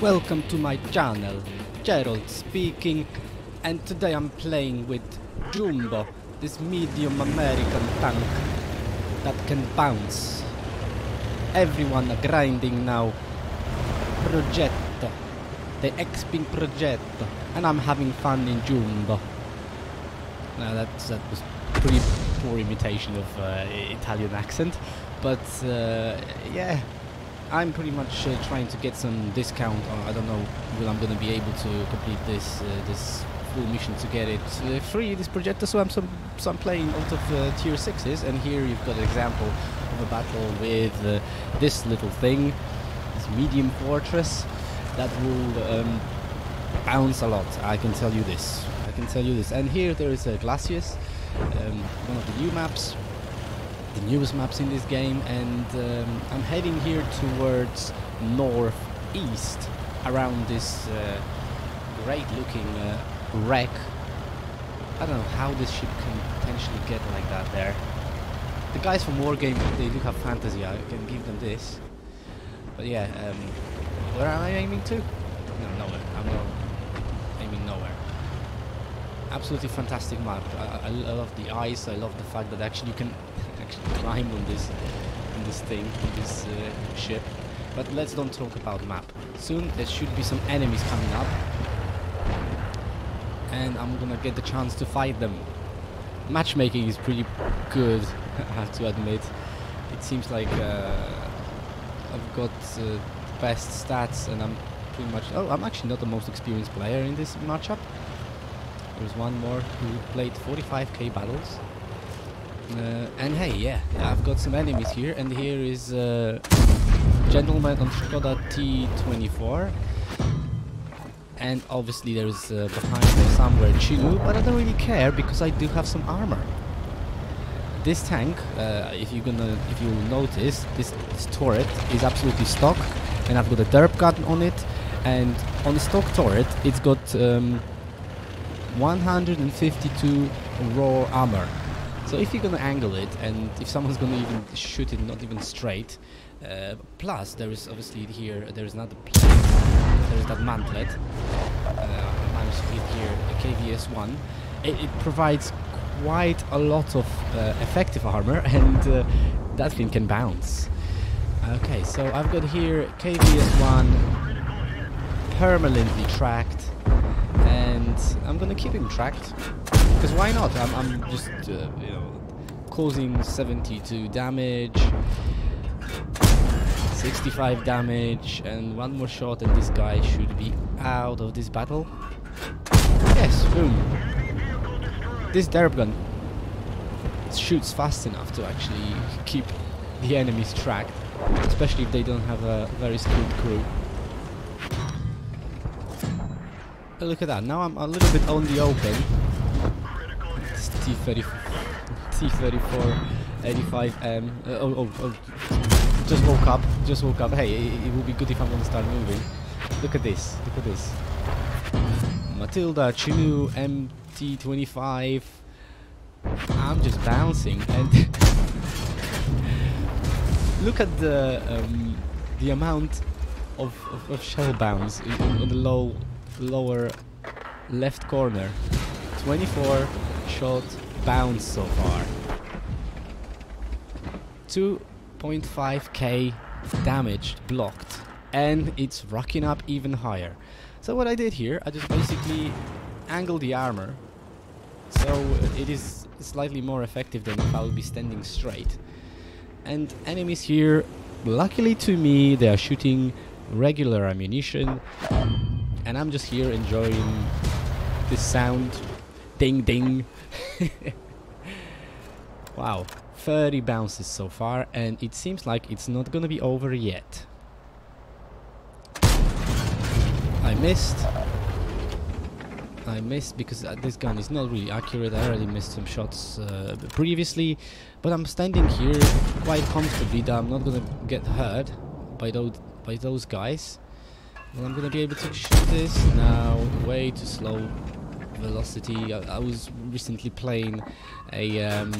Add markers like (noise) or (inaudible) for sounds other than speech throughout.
Welcome to my channel, Jerrold speaking, and today I'm playing with Jumbo, this medium American tank that can bounce. Everyone grinding now. Progetto, the X-Ping Progetto, and I'm having fun in Jumbo. Now that's, that was pretty poor imitation of uh, Italian accent, but uh, yeah, I'm pretty much uh, trying to get some discount. Or I don't know when I'm going to be able to complete this uh, this full mission to get it uh, free. This Progetto, so I'm some so I'm playing out of uh, tier sixes, and here you've got an example of a battle with uh, this little thing, this medium fortress that will um, bounce a lot. I can tell you this. I can tell you this. And here there is a Glacier, um, one of the new maps the newest maps in this game and um, I'm heading here towards northeast around this uh, great looking uh, wreck. I don't know how this ship can potentially get like that there. The guys from Wargame they do have fantasy I can give them this. But yeah um, where am I aiming to? No, nowhere. I'm not aiming nowhere. Absolutely fantastic map. I, I love the ice I love the fact that actually you can actually (laughs) climb on this on this thing, on this uh, ship. But let's don't talk about map. Soon there should be some enemies coming up. And I'm gonna get the chance to fight them. Matchmaking is pretty good, (laughs) I have to admit. It seems like uh, I've got uh, the best stats and I'm pretty much... Oh, I'm actually not the most experienced player in this matchup. There's one more who played 45k battles. Uh, and hey, yeah, I've got some enemies here, and here is a uh, gentleman on Skoda T24. And obviously there is uh, behind me somewhere Chi-Nu, but I don't really care because I do have some armor. This tank, uh, if you're gonna, if you notice, this, this turret is absolutely stock, and I've got a derp gun on it, and on the stock turret, it's got um, 152 raw armor. So if you're gonna angle it, and if someone's gonna even shoot it not even straight, uh, plus there is obviously here there is another there is that mantlet. Uh, to hit here KVS one. It, it, provides quite a lot of uh, effective armor, (laughs) and uh, that thing can bounce. Okay, so I've got here KVS one permanently tracked, and I'm gonna keep him tracked. Because why not? I'm, I'm just, uh, you know, causing 72 damage, 65 damage, and one more shot and this guy should be out of this battle. Yes, boom. This derp gun shoots fast enough to actually keep the enemies tracked, especially if they don't have a very skilled crew. Look at that, now I'm a little bit on the open. T-34, T-34, 85M. Uh, oh, oh, oh, just woke up, just woke up. Hey, it, it would be good if I'm gonna start moving. Look at this, look at this. Matilda, Chi-Nu, MT-25. I'm just bouncing and (laughs) look at the um, the amount of, of, of shell bounce in the low lower left corner. 24 shot bounce so far. 2.5k damage blocked and it's rocking up even higher. So what I did here, I just basically angled the armor so it is slightly more effective than if I would be standing straight. And enemies here, luckily to me, they are shooting regular ammunition and I'm just here enjoying this sound Ding ding. wow, 30 bounces so far, and it seems like it's not gonna be over yet. I missed. I missed because uh, this gun is not really accurate. I already missed some shots uh, previously, but I'm standing here quite comfortably that I'm not gonna get hurt by those by those guys. Well, I'm gonna be able to shoot this now. Way too slow velocity. I, I, was recently playing a um,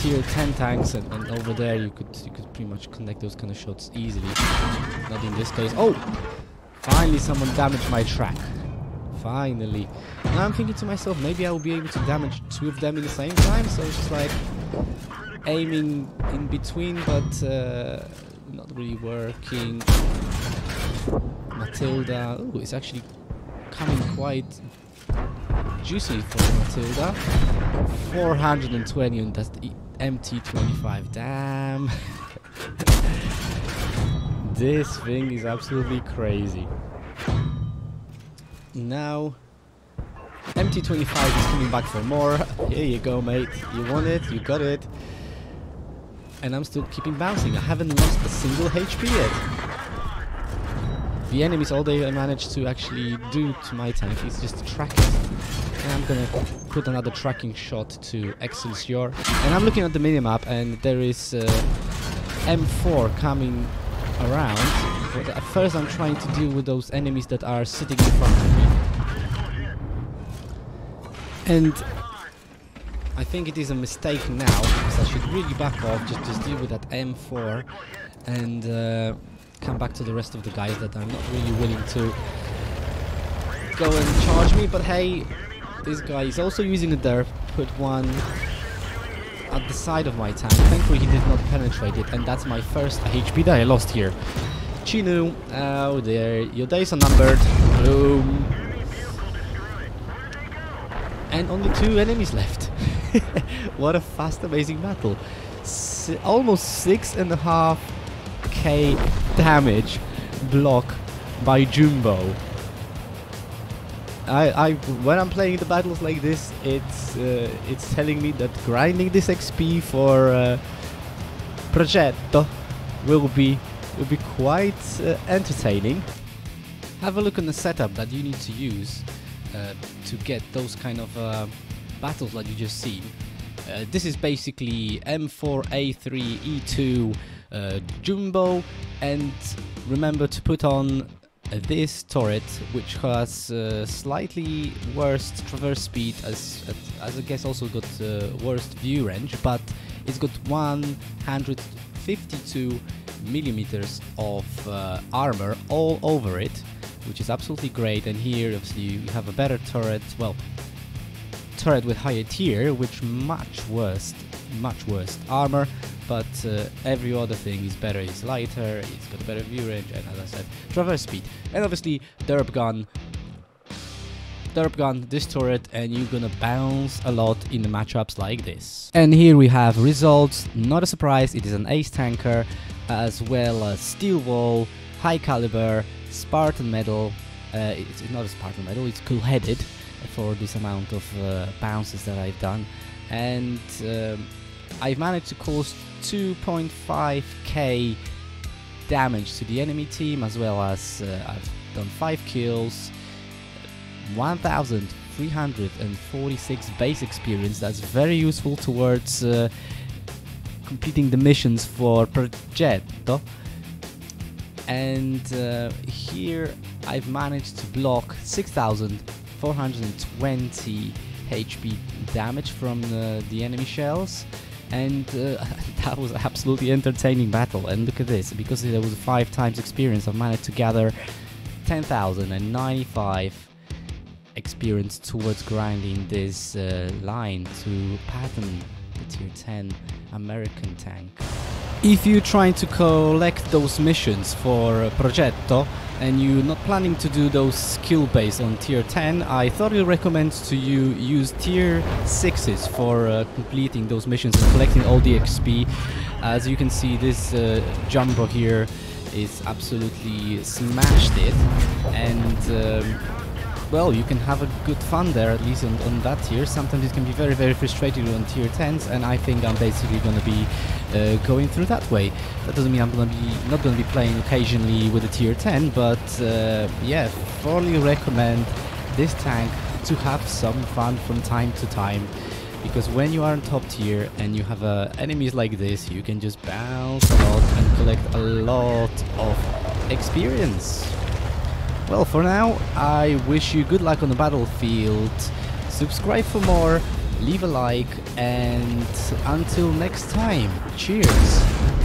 tier 10 tanks, and, and, over there you could you could pretty much connect those kind of shots easily. Not in this case. Oh, Finally someone damaged my track. Finally. Now I'm thinking to myself, maybe I will be able to damage two of them in the same time, so it's just like aiming in between, but uh, not really working. Matilda, oh, it's actually coming quite juicy for Matilda. 420 and that's the MT25, damn. (laughs) this thing is absolutely crazy. Now, MT25 is coming back for more. Here you go, mate. You want it, you got it. And I'm still keeping bouncing. I haven't lost a single HP yet. The enemies, all they managed to actually do to my tank is just track it. And I'm gonna put another tracking shot to Excelsior. And I'm looking at the minimap and there is uh, M4 coming around. But at first I'm trying to deal with those enemies that are sitting in front of me. And I think it is a mistake now, because I should really back off, just, just deal with that M4 and uh, come back to the rest of the guys that are not really willing to go and charge me. But hey, this guy is also using a derp, put one at the side of my tank. Thankfully he did not penetrate it, and that's my first HP that I lost here. Chi-Nu, oh there, your days are numbered. Boom. And only two enemies left. (laughs) what a fast, amazing battle. S almost six and a half K damage block by Jumbo. I, I, when I'm playing the battles like this, it's uh, it's telling me that grinding this XP for uh, Progetto will be will be quite uh, entertaining. Have a look on the setup that you need to use uh, to get those kind of uh, battles like you just seen. Uh, this is basically M4, A3, E2, uh, Jumbo, and remember to put on this turret, which has uh, slightly worse traverse speed, as, as I guess also got uh, worst view range, but it's got 152 millimeters of uh, armor all over it, which is absolutely great. And here, obviously, you have a better turret. Well, turret with higher tier, which much worse, much worse armor, but uh, every other thing is better. It's lighter, it's got better view range, and as I said, traverse speed. And obviously, derp gun. Derp gun, this turret, and you're gonna bounce a lot in the matchups like this. And here we have results. Not a surprise, it is an ace tanker, as well as steel wall, high caliber, Spartan medal. Uh, it's, not a Spartan medal, it's cool headed for this amount of uh, bounces that I've done and um, I've managed to cause 2.5k damage to the enemy team as well as uh, I've done 5 kills 1346 base experience. That's very useful towards uh, completing the missions for Progetto. And uh, here I've managed to block 6420 HP damage from uh, the enemy shells and uh, (laughs) that was absolutely entertaining battle and look at this because there was 5 times experience I've managed to gather 10,095 experience towards grinding this uh, line to Patton the tier 10 American tank. If you're trying to collect those missions for Progetto and you're not planning to do those skill based on tier 10, I thoroughly recommend to you use tier 6s for uh, completing those missions and collecting all the XP. As you can see this uh, Jumbo here is absolutely smashed it and um, well, you can have a good fun there, at least on, on that tier. Sometimes it can be very, very frustrating on tier 10s, and I think I'm basically going to be uh, going through that way. That doesn't mean I'm going to be not going to be playing occasionally with a tier 10, but uh, yeah, fully recommend this tank to have some fun from time to time. Because when you are on top tier and you have uh, enemies like this, you can just bounce a lot and collect a lot of experience. Well, for now, I wish you good luck on the battlefield. Subscribe for more, leave a like, and until next time, cheers!